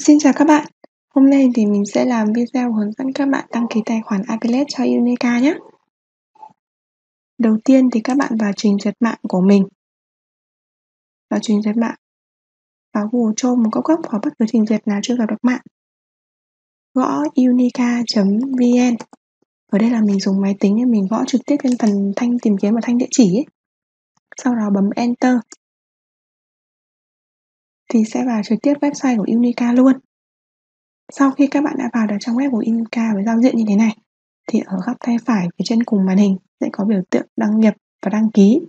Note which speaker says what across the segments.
Speaker 1: Xin chào các bạn. Hôm nay thì mình sẽ làm video hướng dẫn các bạn đăng ký tài khoản Affiliate cho Unica nhé. Đầu tiên thì các bạn vào trình duyệt mạng của mình. Vào trình duyệt mạng. Vào Google Chrome một góc góc hoặc bất cứ trình duyệt nào chưa gặp được mạng. Gõ unica.vn. Ở đây là mình dùng máy tính nên mình gõ trực tiếp lên phần thanh tìm kiếm và thanh địa chỉ ấy. Sau đó bấm Enter thì sẽ vào trực tiếp website của Unica luôn. Sau khi các bạn đã vào được trang web của Unica với giao diện như thế này, thì ở góc tay phải phía trên cùng màn hình sẽ có biểu tượng đăng nhập và đăng ký.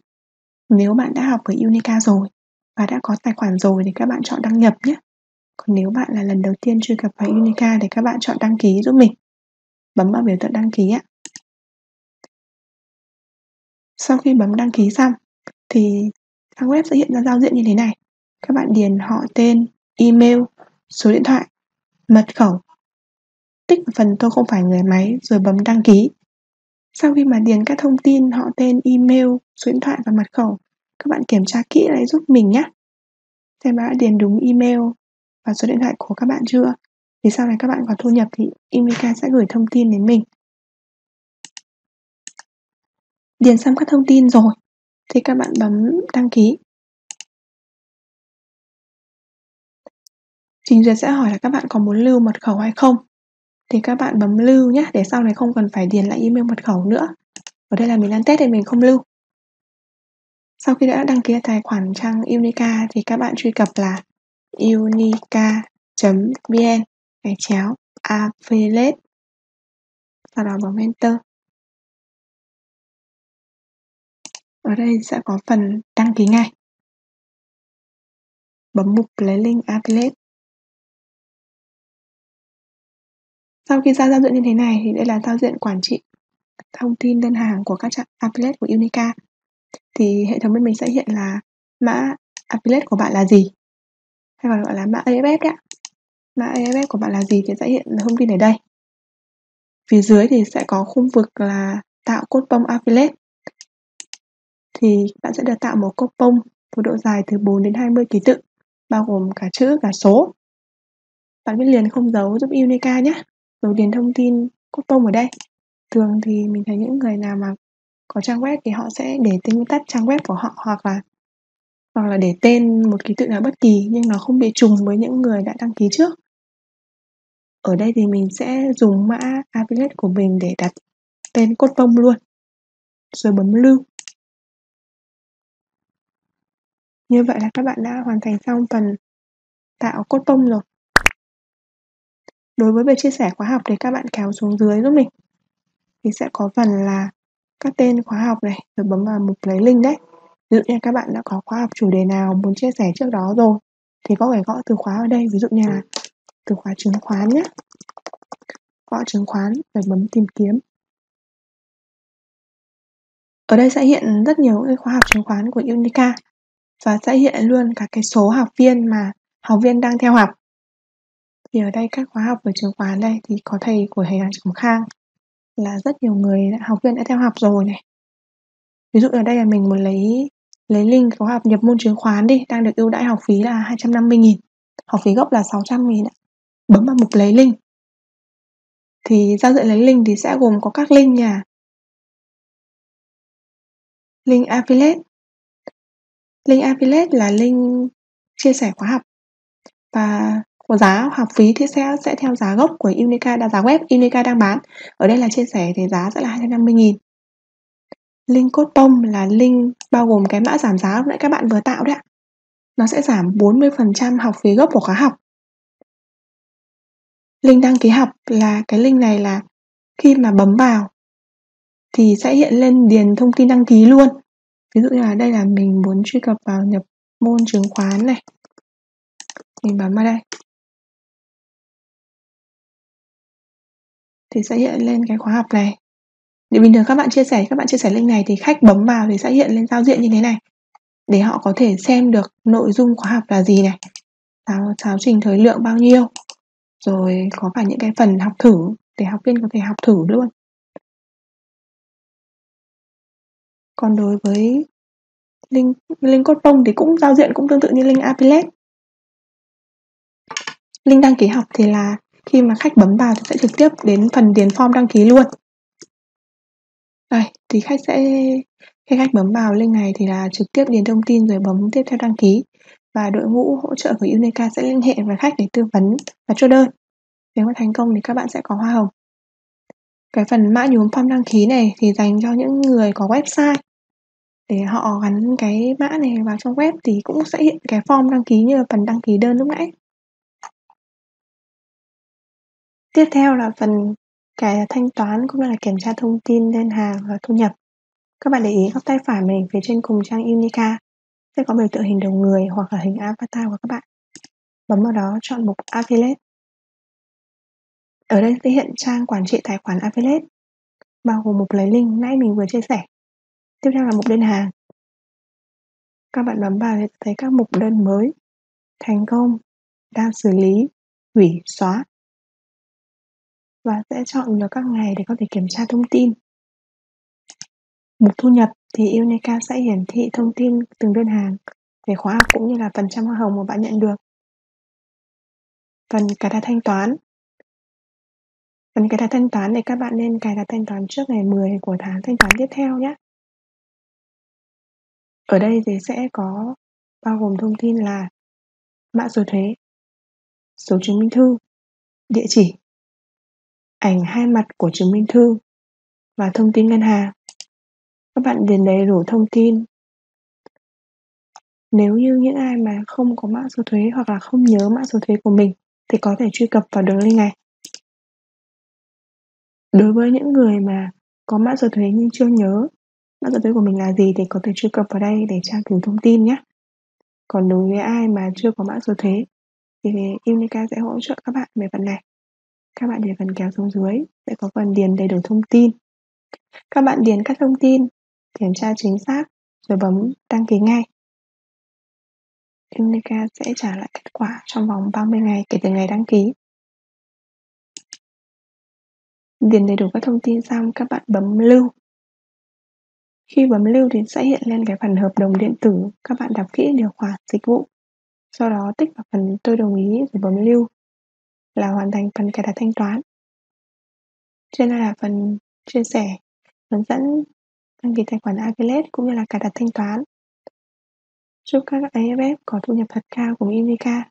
Speaker 1: Nếu bạn đã học với Unica rồi và đã có tài khoản rồi thì các bạn chọn đăng nhập nhé. Còn nếu bạn là lần đầu tiên truy cập vào Unica thì các bạn chọn đăng ký giúp mình. Bấm vào biểu tượng đăng ký ạ. Sau khi bấm đăng ký xong thì trang web sẽ hiện ra giao diện như thế này. Các bạn điền họ tên, email, số điện thoại, mật khẩu. Tích vào phần tôi không phải người máy rồi bấm đăng ký. Sau khi mà điền các thông tin họ tên, email, số điện thoại và mật khẩu, các bạn kiểm tra kỹ lại giúp mình nhé. Xem đã điền đúng email và số điện thoại của các bạn chưa. Thì sau này các bạn có thu nhập thì Imica sẽ gửi thông tin đến mình. Điền xong các thông tin rồi thì các bạn bấm đăng ký. Trình duyệt sẽ hỏi là các bạn có muốn lưu mật khẩu hay không. Thì các bạn bấm lưu nhé, để sau này không cần phải điền lại email mật khẩu nữa. Ở đây là mình đang test thì mình không lưu. Sau khi đã đăng ký tài khoản trang Unica thì các bạn truy cập là unica.vn gạch chéo affiliate sau đó bấm enter ở đây sẽ có phần đăng ký ngay bấm mục lấy link affiliate Sau khi ra giao diện như thế này thì đây là giao diện quản trị thông tin đơn hàng của các trang affiliate của Unica. Thì hệ thống bên mình sẽ hiện là mã affiliate của bạn là gì hay còn gọi là mã AFF đấy Mã AFF của bạn là gì thì sẽ hiện thông tin ở đây. Phía dưới thì sẽ có khu vực là tạo coupon affiliate. Thì bạn sẽ được tạo một coupon với độ dài từ 4 đến 20 ký tự, bao gồm cả chữ cả số. Bạn viết liền không giấu giúp Unica nhé rồi điền thông tin cốt tông ở đây. Thường thì mình thấy những người nào mà có trang web thì họ sẽ để tên nguyên tắt trang web của họ, hoặc là hoặc là để tên một ký tự nào bất kỳ, nhưng nó không bị trùng với những người đã đăng ký trước. Ở đây thì mình sẽ dùng mã affiliate của mình để đặt tên cốt tông luôn, rồi bấm lưu. Như vậy là các bạn đã hoàn thành xong phần tạo cốt tông rồi. Đối với việc chia sẻ khóa học thì các bạn kéo xuống dưới giúp mình. Thì sẽ có phần là các tên khóa học này, rồi bấm vào mục lấy link đấy. Ví dụ như các bạn đã có khóa học chủ đề nào muốn chia sẻ trước đó rồi thì có thể gõ từ khóa ở đây, ví dụ như là từ khóa chứng khoán nhé. Gõ chứng khoán rồi bấm tìm kiếm. Ở đây sẽ hiện rất nhiều cái khóa học chứng khoán của Unica và sẽ hiện luôn cả cái số học viên mà học viên đang theo học thì ở đây các khóa học về chứng khoán đây thì có thầy của thầy Trầm Khang là rất nhiều người đã, học viên đã theo học rồi này. Ví dụ ở đây là mình muốn lấy lấy link khóa học nhập môn chứng khoán đi đang được ưu đãi học phí là 250.000 học phí gốc là 600.000 ạ. Bấm vào mục lấy link. Thì giao diện lấy link thì sẽ gồm có các link nhà link affiliate. Link affiliate là link chia sẻ khóa học. Và của giá học phí thì sẽ sẽ theo giá gốc của Unica là giá web Unica đang bán. Ở đây là chia sẻ thì giá sẽ là 250.000. Link code POM là link bao gồm cái mã giảm giá lúc nãy các bạn vừa tạo đấy ạ. Nó sẽ giảm 40% học phí gốc của khóa học. Link đăng ký học là, cái link này là khi mà bấm vào thì sẽ hiện lên điền thông tin đăng ký luôn. Ví dụ như là đây là mình muốn truy cập vào nhập môn chứng khoán này. Mình bấm vào đây. Thì sẽ hiện lên cái khóa học này. Để bình thường các bạn chia sẻ các bạn chia sẻ link này thì khách bấm vào thì sẽ hiện lên giao diện như thế này. Để họ có thể xem được nội dung khóa học là gì này giáo, giáo trình thời lượng bao nhiêu rồi có cả những cái phần học thử để học viên có thể học thử luôn. Còn đối với link link code bông thì cũng giao diện cũng tương tự như link apilet Link đăng ký học thì là khi mà khách bấm vào thì sẽ trực tiếp đến phần điền form đăng ký luôn. Đây, thì khách sẽ khi khách bấm vào link này thì là trực tiếp điền thông tin rồi bấm tiếp theo đăng ký và đội ngũ hỗ trợ của Unica sẽ liên hệ với khách để tư vấn và chốt đơn. Nếu mà thành công thì các bạn sẽ có hoa hồng. Cái phần mã nhúm form đăng ký này thì dành cho những người có website. Để họ gắn cái mã này vào trong web thì cũng sẽ hiện cái form đăng ký như phần đăng ký đơn lúc nãy. Tiếp theo là phần cái thanh toán cũng như là kiểm tra thông tin đơn hàng và thu nhập. Các bạn để ý góc tay phải mình phía trên cùng trang Unica sẽ có biểu tượng hình đầu người hoặc là hình avatar của các bạn. Bấm vào đó chọn mục Affiliate. Ở đây sẽ hiện trang quản trị tài khoản Affiliate bao gồm mục lấy link nãy mình vừa chia sẻ. Tiếp theo là mục đơn hàng. Các bạn bấm vào để thấy các mục đơn mới, thành công, đang xử lý, hủy, xóa và sẽ chọn được các ngày để có thể kiểm tra thông tin. Mục thu nhập thì Unica sẽ hiển thị thông tin từng đơn hàng về khóa học cũng như là phần trăm hoa hồng mà bạn nhận được. Phần cài đặt thanh toán Phần cài đặt thanh toán thì các bạn nên cài đặt thanh toán trước ngày 10 của tháng thanh toán tiếp theo nhé. Ở đây thì sẽ có bao gồm thông tin là mã số thuế, số chứng minh thư, địa chỉ, ảnh hai mặt của chứng minh thư và thông tin ngân hàng. Các bạn điền đầy đủ thông tin. Nếu như những ai mà không có mã số thuế hoặc là không nhớ mã số thuế của mình thì có thể truy cập vào đường link này. Đối với những người mà có mã số thuế nhưng chưa nhớ mã số thuế của mình là gì thì có thể truy cập vào đây để tra cứu thông tin nhé. Còn đối với ai mà chưa có mã số thuế thì Unica sẽ hỗ trợ các bạn về phần này. Các bạn để phần kéo xuống dưới sẽ có phần điền đầy đủ thông tin. Các bạn điền các thông tin, kiểm tra chính xác rồi bấm đăng ký ngay. Unica sẽ trả lại kết quả trong vòng 30 ngày kể từ ngày đăng ký. Điền đầy đủ các thông tin xong các bạn bấm lưu. Khi bấm lưu thì sẽ hiện lên cái phần hợp đồng điện tử, các bạn đọc kỹ điều khoản dịch vụ. Sau đó tích vào phần tôi đồng ý rồi bấm lưu là hoàn thành phần cài đặt thanh toán. Trên đây là phần chia sẻ, hướng dẫn đăng ký tài khoản Affiliate cũng như là cài đặt thanh toán. Chúc các AFF có thu nhập thật cao cùng Invica.